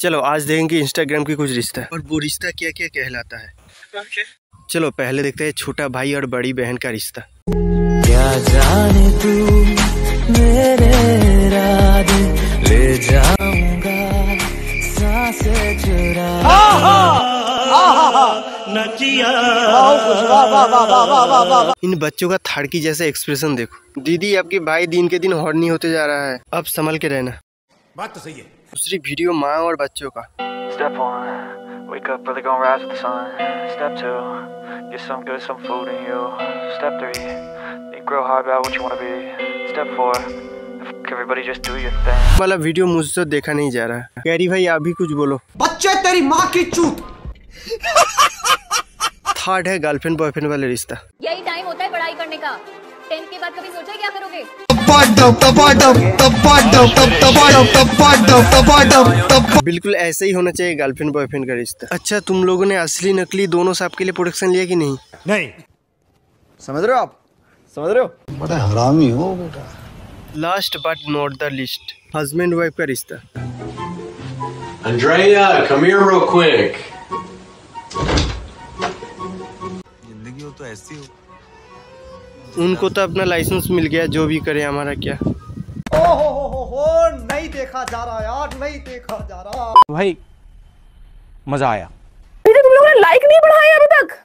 चलो आज देखेंगे इंस्टाग्राम की कुछ रिश्ता। और वो रिश्ता क्या क्या कहलाता है? चलो पहले देखते हैं छोटा भाई और बड़ी बहन का रिश्ता। क्या जाने तू मेरे राधे ले जाऊँगा साँसें चुरा। इन बच्चों का थड़की जैसा एक्सप्रेशन देखो। दीदी आपके भाई दिन के दिन हॉर्नी होते जा रहा है। अब संभल के रहना। बात तो सही है। दूसरी वीडियो माँ और बच्चों का Step one, wake up early, gonna rise with the sun. Step two, get some good, some food in you. Step three, think grow hard about what you wanna be. Step four, everybody, just do your thing. वाला video मुझसे देखा नहीं जा रहा carry भाई आप भी कुछ बोलो बच्चे तेरी माँ की चूत थर्ड है गर्लफ्रेंड बॉयफ्रेंड वाला रिश्ता यही टाइम होता है पढ़ाई करने का टेंथ के बाद कभी सोचा क्या करोगे? बिल्कुल ऐसे ही होना चाहिए गर्लफ्रेंड बॉयफ्रेंड का रिश्ता। अच्छा तुम लोगों ने असली नकली दोनों से आपके लिए प्रोडक्शन लिया कि नहीं? नहीं। समझ रहे हो आप? समझ रहे हो? बड़ा हरामी हो बेटा। Last but not the least husband wife का रिश्ता। Andrea, come here real quick. ज़िंदगी हो तो ऐसी हो। उनको तो अपना लाइसेंस मिल गया जो भी करे हमारा क्या। ओ हो हो हो हो नहीं देखा जा रहा यार नहीं देखा जा रहा। भाई मज़ा आया। तुम लोगों ने लाइक नहीं बढ़ाया अभी तक।